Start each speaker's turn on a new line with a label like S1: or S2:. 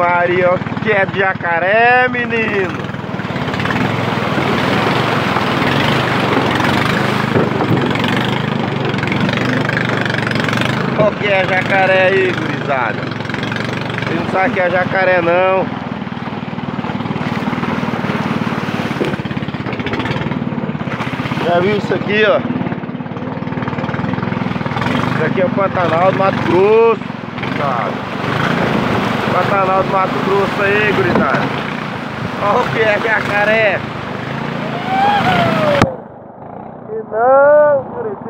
S1: Maria, que é de jacaré, menino? O que é jacaré aí, gurizada? Você não sabe que é jacaré não. Já viu isso aqui, ó? Isso aqui é o Pantanal do Mato Grosso, sabe? Pantanal do Mato Grosso aí, gurizada. Olha o que é jacaré. E não, Curitiba.